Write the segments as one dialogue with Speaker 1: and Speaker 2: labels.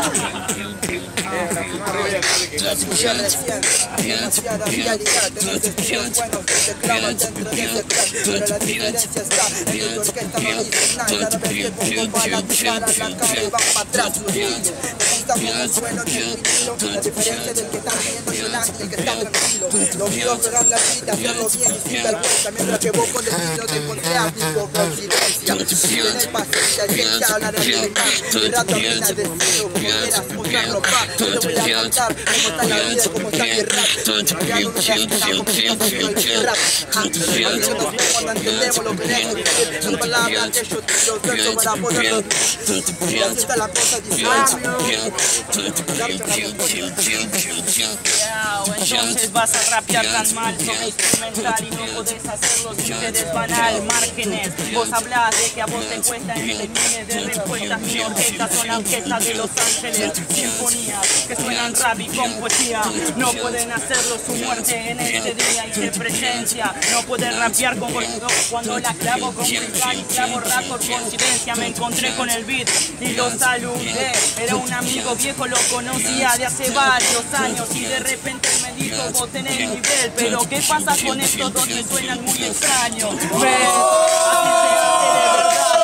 Speaker 1: Tchau. Muy recién, demasiada realidad Tenés deseos buenos que te clavan dentro de ese plan Pero la diferencia del que está el que está tranquilo Los la vida, hacerlo bien y la el
Speaker 2: Entonces vas a rapear tan mal, instrumental y no podés hacerlo si te des banal, márgenes. Vos hablás que a vos te cuesta en miles de respuestas, mi orquesta son la de Los Ángeles, sinfonías que suenan rap poesía. No pueden hacerlo su muerte en este día y de presencia. No pueden rapear con cuando la clavo con cristal y clavo rap por coincidencia. Me encontré con el beat y lo saludé. Era un amigo viejo, lo conocía de hace varios años y de repente me dijo vos tenés nivel. Pero ¿qué pasa con estos dos? Me suenan muy extraños.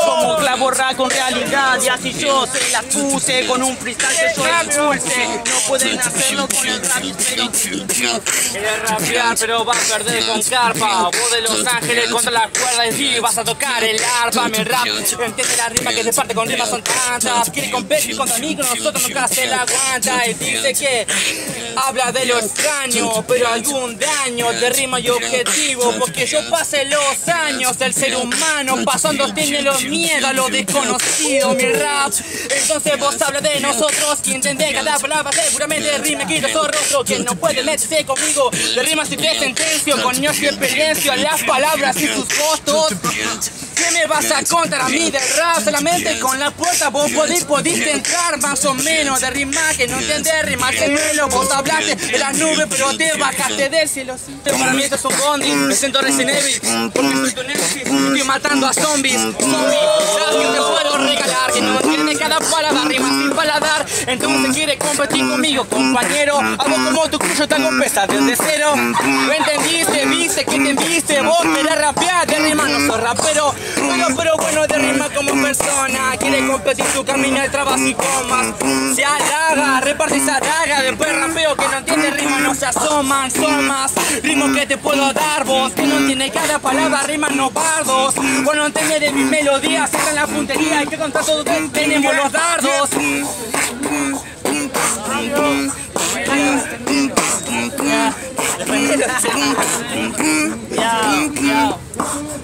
Speaker 2: Como clavo rap con realidad y así yo se las puse con un freestyle que yo expulse. No pueden hacerlo con el rap, pero rapear pero vas a perder con carpa. Vos de Los Ángeles contra las cuerdas y vas a tocar el arpa Mi rap. Entiende la rima que se parte con rimas son tantas. Quiere competir contra mí, con nosotros nunca se la aguanta. Y dice que habla de lo extraño Pero algún daño de rima y objetivo Porque yo pasé los años del ser humano Pasando tiene los miedos a lo desconocido Mi rap, entonces vos hablas de nosotros Que entendés cada palabra seguramente rima quito su rostro Quien no puede meterse conmigo. De rimas y de sentencio Con años y experiencia las palabras y sus costos ¿Qué me vas a contar a mí del rap? Solamente con la puerta vos podés, pudiste entrar más o menos de rimar que no entendés, rimar gemelo Vos hablaste de las nubes pero te bajaste del cielo. Para mí esto es un bondi, me siento Resident Evil Porque soy tu estoy matando a zombies Zombies, ¿sabes que te puedo regalar? Que no entiende cada palabra, rima sin paladar. Entonces quiere competir conmigo, compañero. Hago como tu cruyo, te hago pesa desde cero. ¿Lo entendiste? ¿Viste que te viste? Vos querés rapear, de rima no sos rapero. Pero, pero bueno de rima como persona Quiere competir tu camino de trabas y comas. Se halaga, reparte esa daga Después rapeo que no entiende rima no se asoman Son más ritmos que te puedo dar vos Que no entiende cada palabra rimas no pardos Vos no entendés de mi melodía Sacan la puntería y que contra todos tenemos los dardos ya.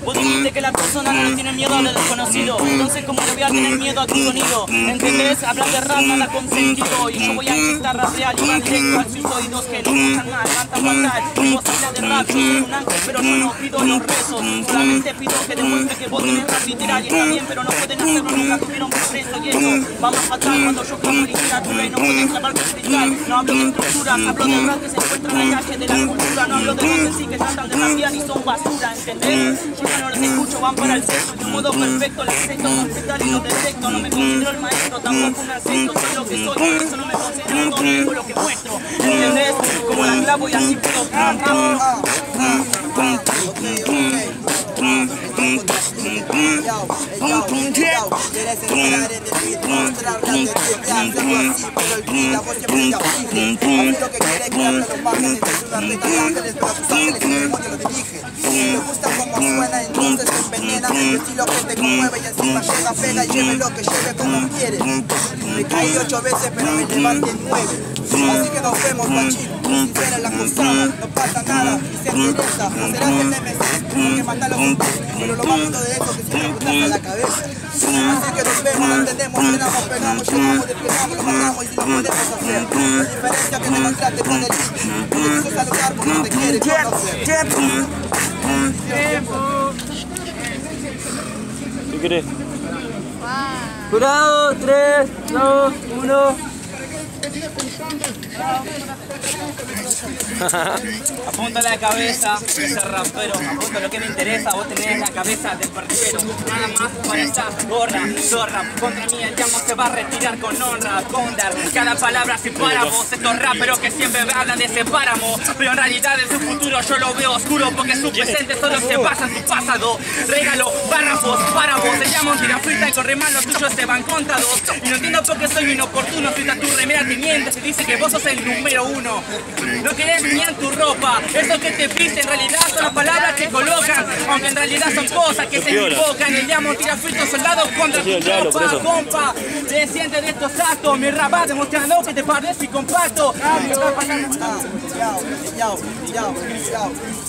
Speaker 2: Vos dijiste que las personas no tienen miedo a lo desconocido. Entonces como le voy a tener miedo a tu sonido ¿Entendés? Hablar de rap nada con sentido. Y yo voy a quitar rap real y va directo al sus oídos que no escuchan mal, canta fatal Y vos hablas de rap, yo soy un ángel pero yo no pido los besos Solamente pido que demuestre que vos tenés rap literal Y está bien pero no pueden hacerlo, nunca tuvieron preso Y eso va más fatal cuando yo clamo literatura Y no pueden clavar con cristal. No hablo de estructuras, hablo de rap que se encuentra en la calle de la cultura No hablo de en sí que tratan de rapear y son basura, ¿entendés? Yo no los escucho, van para el sexo De un modo perfecto, les acepto respetar y lo detecto No me considero el maestro, tampoco un acento Soy lo que soy, por eso no me considero todo lo que muestro ¿Entendés? Como la clavo y así puedo
Speaker 1: Me caí ocho veces, pero me levanté nueve. Así que nos vemos, machito sincera la cruzada, no pasa nada y se endereza. Serás el nemesis, porque mata a los pero lo más lindo de eso es que siempre apuntas a la cabeza. Así que nos vemos, no entendemos, pegamos, llegamos, desplegamos, lo matamos y si lo podemos hacer. La diferencia que te encontraste con el beat, que te quiso saludar porque no te quiere conocer.
Speaker 3: ¿Qué querés? Jurado, 3, 2, 1.
Speaker 2: Apunta la cabeza, ese rapero, apunta lo que me interesa, vos tenés la cabeza del perchero. Nada más para esta gorra, zorra, contra mí el llamo se va a retirar con honra, condar. Cada palabra se para vos, estos raperos que siempre hablan de ese páramo. Pero en realidad en su futuro yo lo veo oscuro porque su presente solo se basa en su pasado. Regalo, párrafos, para vos, se llama tirafrita y corre mal, los tuyos se van contra dos. Y no entiendo por qué soy inoportuno, si tu remera te miente, se dice que vos sos el número uno. No querés ni en tu ropa, eso que te piste en realidad son las palabras que colocan, aunque en realidad son cosas que se equivocan. El llamo tira frito soldados contra tu tropa, compa. Te sientes de estos actos, mi rap va demostrando que te parece
Speaker 1: yao,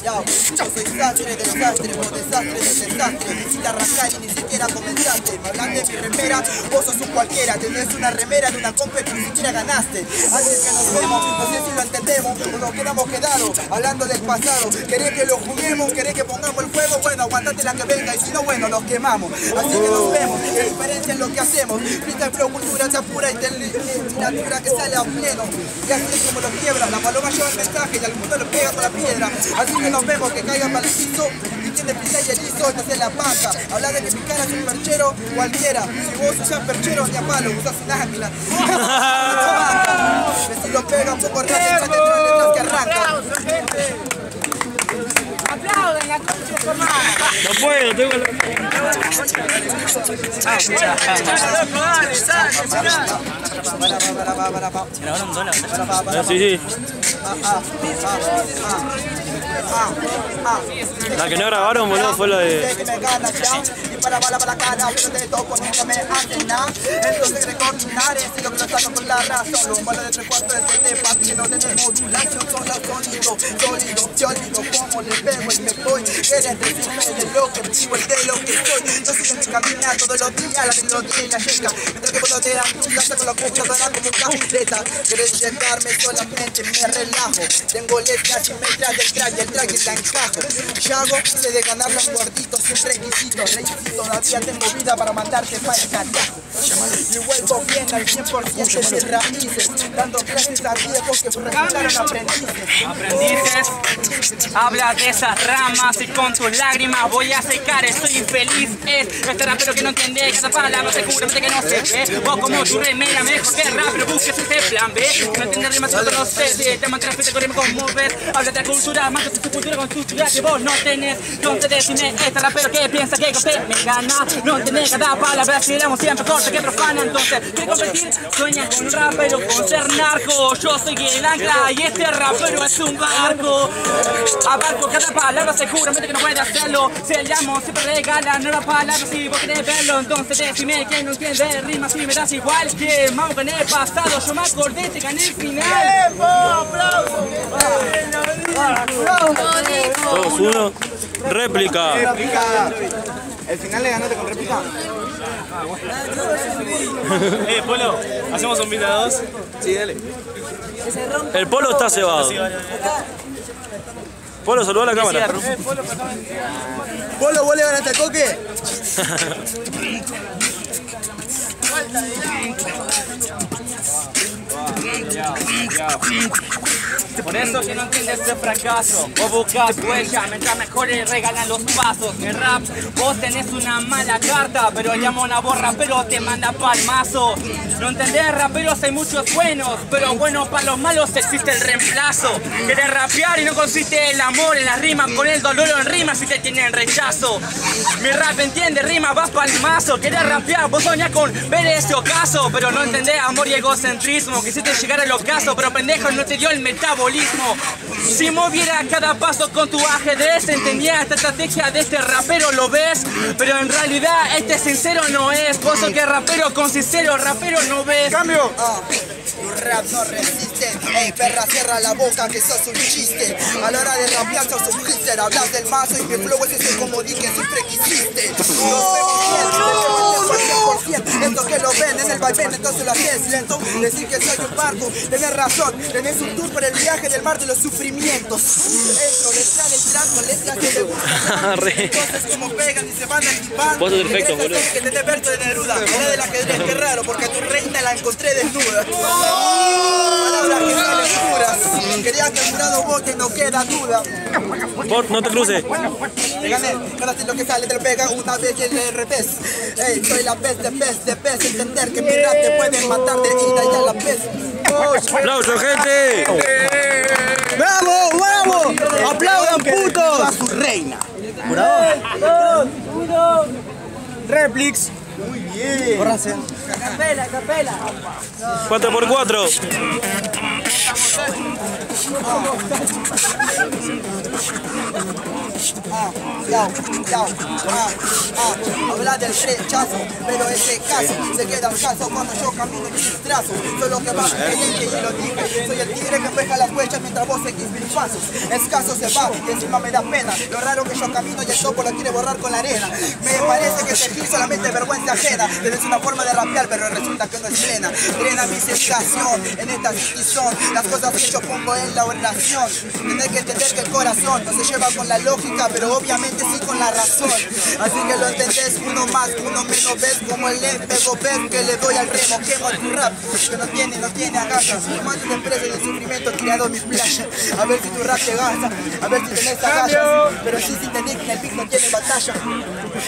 Speaker 1: yao. Yo soy sastre de desastre, vos desastre de desastre. Necesitas arrancar y ni siquiera comenzaste. Me hablan de mi remera, vos sos un cualquiera. Tenés una remera de una compa que ni siquiera ganaste. Antes que nos no sé si lo entendemos o nos quedamos quedados hablando del pasado. ¿Querés que lo juguemos? ¿Querés que pongamos el fuego? Bueno, aguantate la que venga y si no, bueno, los quemamos. Así que nos vemos, qué diferencia en lo que hacemos. Freestyle flow, cultura ya pura y literatura que sale a pleno. Y así es como los quiebra, la paloma lleva el mensaje y al mundo lo pega con la piedra. Así que nos vemos, que caiga para el piso tiene pisa y erizo, estás en la panza. Habla de que mi cara es un perchero cualquiera. Si vos usas perchero ni a palo, usas un águila. Si lo pega un poco trae letras que arrancan.
Speaker 3: No puedo, tengo la... Ah, sí, sí. La que no grabaron, boludo, fue la de...
Speaker 1: que me Y la yo me lo que lo por la que yo y me voy Quieres decirme de lo que vivo y de lo que soy Yo sigo mi caminar todos los días, la melodía llega que puedo te dan tu casa con los cuchos sonando como camiseta Quieres llegarme solamente, me relajo. Tengo letras y me trae el traje, el traje la encajo. Yo hago sé de ganar los gorditos sin requisitos. Requisito, todavía tengo vida para mandarte para el carajo Y vuelvo bien al 100% de raíces. Dando clases a viejos que resultaron aprendices.
Speaker 2: Aprendices, habla de esas ramas y con tus lágrimas voy a secar, estoy infeliz. Es este rapero que no entiende cada palabra, seguramente que no se ve. Vos como tu remera, mejor que rap, pero busques ese plan B. No entiendes rimas, solo no sé si te mantienes te corremos como ves. Habla de la cultura, más tu cultura con tu ciudad que vos no tenés. Entonces decime, este rapero que piensa que usted me gana. No entendés cada palabra, si éramos siempre corta que profana. Entonces, ¿qué competir? Sueña con un rapero, con ser narco. Yo soy el ancla y este rapero es un barco. Abarco cada palabra, seguramente que no puede hacerlo. Si el llamo siempre regala nuevas palabras si vos querés verlo. Entonces decime que no entiende rimas si me das igual que vamos con el pasado. Yo me acordé, te gané el final.
Speaker 3: Dos, uno. Réplica.
Speaker 1: El final le ganaste con réplica.
Speaker 4: Eh, Polo, ¿hacemos un beat a dos?
Speaker 1: Sí, dale.
Speaker 3: El polo está cebado. Polo, saluda a la cámara.
Speaker 1: Polo, ¿vos le ganaste al coque?
Speaker 2: Por eso que no entiendes ese fracaso Vos buscas huella mientras mejores regalan los pasos. Mi rap, vos tenés una mala carta Pero llama una borra pero te manda palmazo. No entendés raperos hay muchos buenos Pero bueno para los malos existe el reemplazo. Querés rapear y no consiste el amor en las rimas. Con el dolor en rimas si te tienen rechazo. Mi rap entiende rimas vas palmazo. Querés rapear vos soñás con ver ese ocaso Pero no entendés amor y egocentrismo. Quisiste llegar al ocaso pero pendejo no te dio el si moviera cada paso con tu ajedrez Entendía esta estrategia de este rapero, ¿lo ves? Pero en realidad este sincero no es Vos sos que rapero con sincero rapero no ves
Speaker 1: ¡Cambio! Ah, tu rap no resiste Ey, perra, cierra la boca que sos un chiste A la hora de rapear sos un hipster Hablas del mazo y mi flow es ese comodín que siempre quisiste Nos vemos bien, nos vemos en cualquier 100%. Esto que lo ven en el vaivén, entonces lo haces lento. Decir que soy un barco, tenés razón. Tenés un tour por el viaje del mar de los sufrimientos. Entro detrás del tranco, letras que te gustan. Entonces como pegan y se van al diván.
Speaker 3: Vos sos perfecto, boludo.
Speaker 1: Que verso de Neruda. Era del ajedrez, qué raro, porque a tu reina la encontré desnuda. Quería que el jurado vote, no queda duda.
Speaker 3: Por, no te cruces.
Speaker 1: Te gané, sí lo que sale te lo pega una vez y el revés. Ey, soy la peste, peste, peste. Entender que mi rap te puede matar de ida y a la peste. Oh,
Speaker 3: ¡Aplausos, gente!
Speaker 1: ¡Bravo, bravo! ¡Aplaudan, putos! A su reina.
Speaker 4: Replix.
Speaker 1: Muy bien.
Speaker 3: 4x4.
Speaker 1: Yao, yao, ah, ah. Habla del rechazo, pero ese caso se queda escaso cuando yo camino mis trazos. Soy lo que va creyente y lo dije. Soy el tigre que empeja las huellas mientras vos seguís mis pasos. Escaso se va y encima me da pena. Lo raro que yo camino y el topo lo quiere borrar con la arena. Me parece que te solamente vergüenza ajena. Tienes una forma de rapear, pero resulta que no es plena. Drena mi sensación en esta son Las cosas que yo pongo en la oración. Tienes que entender que el corazón no se lleva con la lógica, pero obviamente sí con la razón. Así que lo entendés, uno más, uno menos, ves como el pego, ves que le doy al remo, quemo tu rap, que no tiene, no tiene agallas. Mando una empresa de sufrimiento tirado mi playa. A ver si tu rap te gasta, a ver si tenés agallas. Pero sí, sí tenés que el pic no tiene batalla.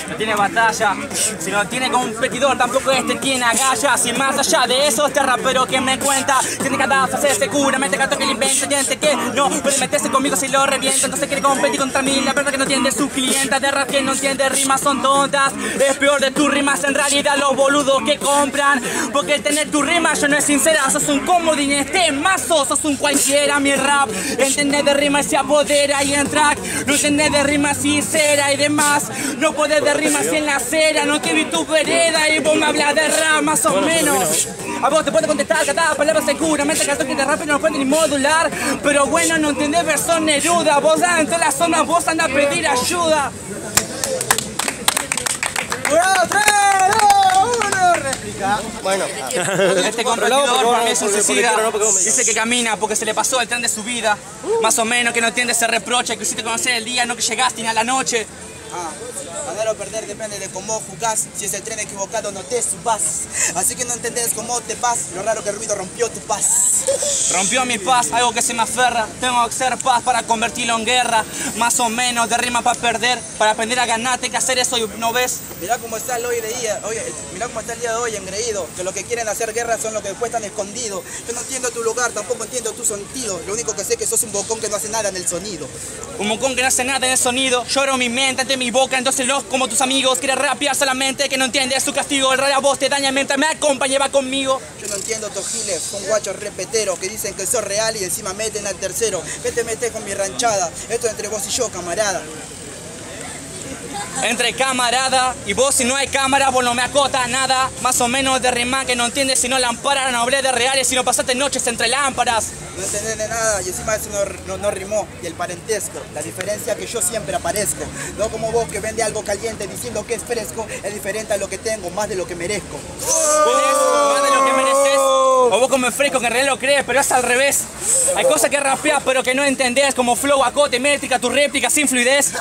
Speaker 2: No tiene batalla, si no tiene competidor tampoco este tiene agallas Y más allá de eso este rapero que me cuenta Tiene cada fase seguramente gato que le inventa Tiene que no puede meterse conmigo si lo revienta Entonces quiere competir contra mí La verdad que no entiende su clienta De rap que no entiende rimas son tontas. Es peor de tus rimas en realidad los boludos que compran. Porque tener tu rima yo no es sincera Sos un comodín este mazo Sos un cualquiera mi rap. Entender de rima y se apodera y en track No entender de rima sincera y demás. No podés de rima si en la acera No quiero ir tu vereda y vos me hablas de rap más o menos a vos te puedo contestar cada palabra seguramente que que de rap no lo puede ni modular Pero bueno, no entendés versión Neruda Vos en toda la zona, vos anda a pedir ayuda
Speaker 1: Bueno,
Speaker 2: Este competidor por mí es un suicida. Dice que camina porque se le pasó el tren de su vida. Más o menos que no entiende ese reproche que hiciste conocer el día, no que llegaste ni a la noche.
Speaker 1: Ah, ganar o perder depende de cómo jugás. Si es el tren equivocado, no te subas. Así que no entendés cómo te vas. Lo raro que el ruido rompió tu paz.
Speaker 2: Rompió mi paz, algo que se me aferra. Tengo que ser paz para convertirlo en guerra. Más o menos de rima para perder. Para aprender a ganar, tengo que hacer eso y no ves.
Speaker 1: Mirá cómo está el hoy de día, oye, mirá cómo está el día de hoy engreído, que los que quieren hacer guerra son los que después están escondidos. Yo no entiendo tu lugar, tampoco entiendo tu sentido. Lo único que sé es que sos un bocón que no hace nada en el sonido.
Speaker 2: Un mocón que no hace nada en el sonido. Lloro mi mente ante mi boca, entonces los como tus amigos. Quiere rapear solamente que no entiende su castigo. El rara voz te daña mientras me acompaña, va conmigo.
Speaker 1: Yo no entiendo estos giles, son guachos repeteros que dicen que sos real y encima meten al tercero. ¿Qué te metes con mi ranchada? Esto es entre vos y yo, camarada.
Speaker 2: Entre camarada y vos si no hay cámara vos no me acota nada Más o menos de rima que no entiendes si no lámpara No hablé de reales si no pasaste noches entre lámparas
Speaker 1: No entendés de nada y encima eso no, no, no rimó. Y el parentesco, la diferencia que yo siempre aparezco. No como vos que vende algo caliente diciendo que es fresco, es diferente a lo que tengo, más de lo que merezco.
Speaker 2: ¿Tenés más de lo que mereces? O vos como fresco que en realidad lo crees, pero es al revés Hay cosas que rapeas pero que no entendés Como flow, acote, métrica, tu réplica sin fluidez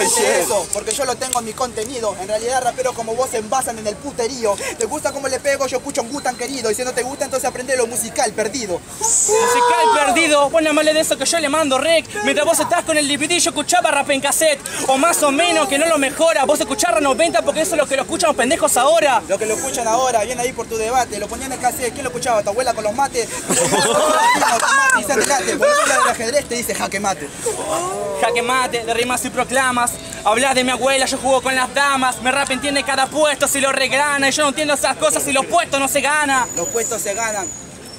Speaker 1: Dice eso, porque yo lo tengo en mi contenido. En realidad raperos como vos se envasan en el puterío. ¿Te gusta cómo le pego? Yo escucho un Gutan querido. Y si no te gusta, entonces aprende lo musical perdido.
Speaker 2: Musical perdido, bueno, male de eso que yo le mando rec Mientras vos estás con el DVD yo escuchaba rap en cassette O más o menos que no lo mejora Vos escuchás 90 porque eso es lo que lo escuchan los pendejos ahora
Speaker 1: Lo que lo escuchan ahora, viene ahí por tu debate. Lo ponían en cassette. ¿Quién lo escuchaba? ¿Tu abuela con los mates? Dice adelante. Por el ajedrez te dice jaque mate.
Speaker 2: Jaque mate, de rimas y proclamas Hablas de mi abuela, yo juego con las damas Mi rap entiende cada puesto si lo regrana Y yo no entiendo esas cosas si los puestos no se gana
Speaker 1: Los puestos se ganan.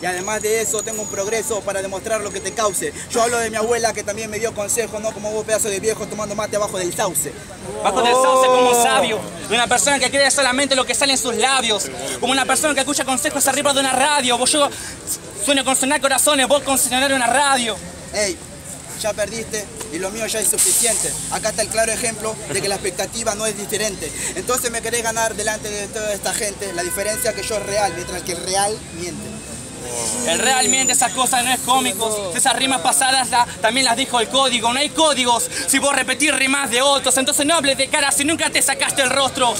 Speaker 1: Y además de eso, tengo un progreso para demostrar lo que te cause. Yo hablo de mi abuela que también me dio consejos, no como vos, pedazo de viejo, tomando mate abajo del sauce.
Speaker 2: Bajo del sauce como un sabio De una persona que cree solamente lo que sale en sus labios Como una persona que escucha consejos arriba de una radio Vos yo sueño con sonar corazones Vos con sonar una radio
Speaker 1: Ey, ya perdiste y lo mío ya es suficiente. Acá está el claro ejemplo de que la expectativa no es diferente. Entonces me querés ganar delante de toda esta gente. La diferencia es que yo es real, mientras que el real miente.
Speaker 2: El realmente esas cosas no es cómico. Esas rimas pasadas la- también las dijo el código. No hay códigos si vos repetís rimas de otros. Entonces no hables de cara si nunca te sacaste el rostro.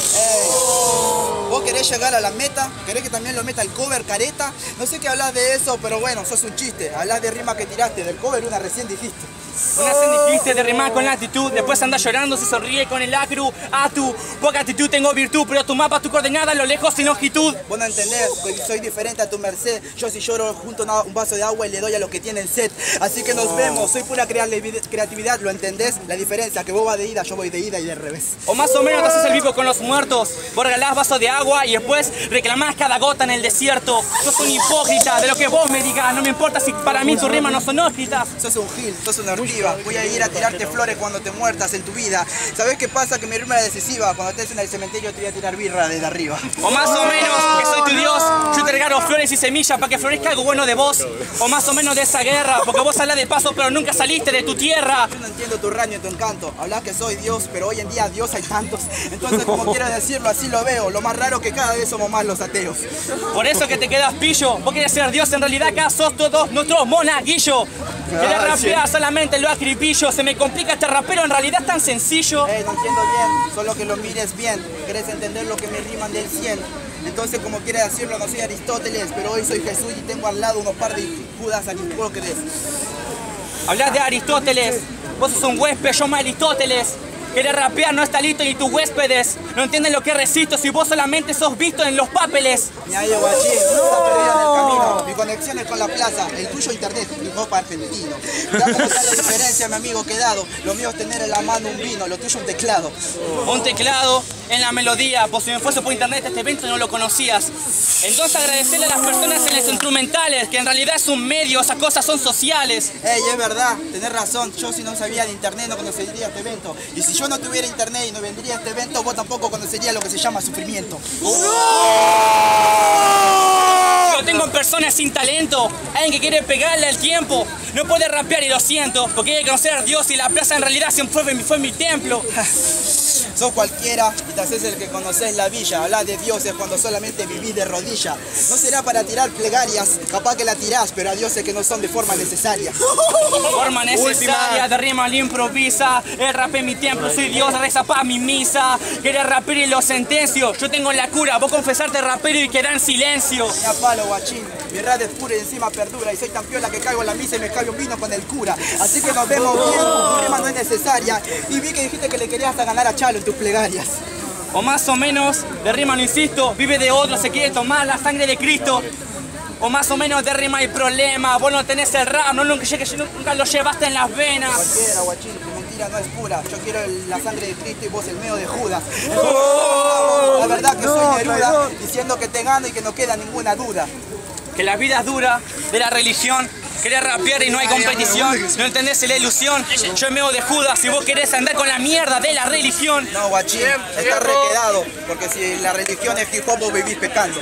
Speaker 1: ¿Vos querés llegar a la meta? ¿Querés que también lo meta el cover careta? No sé qué hablas de eso, pero bueno, sos un chiste. Hablas de rima que tiraste, del cover una recién dijiste.
Speaker 2: Una vez dijiste de rimar con la actitud, después anda llorando, se sonríe con el acru. A tu poca actitud tengo virtud, pero tu mapa, tu coordenada, lo lejos sin longitud.
Speaker 1: Vos no entendés, que soy diferente a tu merced. Yo si lloro junto a un vaso de agua y le doy a los que tienen sed. Así que nos vemos, soy pura creativi- creatividad, ¿lo entendés? La diferencia, que vos vas de ida, yo voy de ida y de revés.
Speaker 2: O más o menos te haces el vivo con los muertos. Vos regalás vasos de agua y después reclamás cada gota en el desierto. Sos un hipócrita de lo que vos me digas. No me importa si para mí tus rimas no son óscritas.
Speaker 1: Sos un gil, sos una ortiva. Voy a ir a tirarte flores cuando te muertas en tu vida. ¿Sabés qué pasa? Que mi rima es decisiva. Cuando estés en el cementerio te voy a tirar birra desde arriba.
Speaker 2: O más o menos que soy tu Dios. Yo te regalo flores y semillas para que florezca algo bueno de vos. O más o menos de esa guerra. Porque vos hablas de paso pero nunca saliste de tu tierra.
Speaker 1: Yo no entiendo tu raño y tu encanto. Hablas que soy Dios, pero hoy en día Dios hay tantos. Entonces, como quieras decirlo, así lo veo. Lo más raro que cada vez somos más los ateos.
Speaker 2: Por eso que te quedas pillo. Vos querés ser Dios, en realidad acá sos todos nuestros monaguillos. Querés rapear solamente lo acribillo. Se me complica este rapero, en realidad es tan sencillo.
Speaker 1: Eh, no entiendo bien, solo que lo mires bien. Querés entender lo que me riman del 100. Entonces, como quieras decirlo, no soy Aristóteles, pero hoy soy Jesús y tengo al lado unos par de judas aristóteles.
Speaker 2: Hablas de Aristóteles. Vos sos un huésped, yo me Aristóteles. Querés rapear, no está listo ni tus huéspedes. No entienden lo que resisto si vos solamente sos visto en los papeles.
Speaker 1: Mi ahí, guachín, está perdido en el camino. Mi conexión es con la plaza, el tuyo internet, mi copa argentino. Ya como está la diferencia, mi amigo quedado. Lo mío es tener en la mano un vino, lo tuyo un teclado.
Speaker 2: Un teclado en la melodía, pues si me fuese por internet este evento no lo conocías. Entonces agradecerle a las personas en los instrumentales, que en realidad es un medio, esas cosas son sociales.
Speaker 1: Ey, es verdad, tenés razón. Yo si no sabía de internet no conocería este evento. Y si yo no tuviera internet y no vendría a este evento, vos tampoco conocerías lo que se llama sufrimiento.
Speaker 2: Yo tengo personas sin talento, alguien que quiere pegarle al tiempo. No puede rapear y lo siento, porque hay que conocer a Dios y la plaza en realidad siempre fue mi, fue mi templo.
Speaker 1: Sos cualquiera y te haces el que conoces la villa. Hablas de dioses cuando solamente vivís de rodilla. No será para tirar plegarias, capaz que la tirás, pero a dioses que no son de forma necesaria.
Speaker 2: Forma necesaria de rima le improvisa. El rap en mi templo, soy Dios, reza pa' mi misa. Querés rapero y lo sentencio. Yo tengo la cura, vos confesarte rapero y quedar en silencio.
Speaker 1: Ni a palo, guachín. Mi rap es pura y encima perdura. Y soy tan piola que caigo en la misa y me caigo un vino con el cura. Así que nos vemos bien, tu rima no es necesaria. Y vi que dijiste que le querías hasta ganar a En tus plegarias.
Speaker 2: O más o menos, de rima no insisto, vive de otro, se quiere tomar la sangre de Cristo. O más o menos de rima hay problema, vos no tenés el rap, no, nunca, nunca lo llevaste en las venas.
Speaker 1: Cualquiera, guachín, tu mentira no es pura. Yo quiero el- la sangre de Cristo y vos el medio de Judas. La verdad que soy Neruda, diciendo que te gano y que no queda ninguna duda.
Speaker 2: Que la vida es dura de la religión. Querés rapear y no hay competición. No entendés la ilusión. Yo me de Judas si vos querés andar con la mierda de la religión.
Speaker 1: No, guachín, está requedado, porque si la religión es hip hop vos vivís pecando.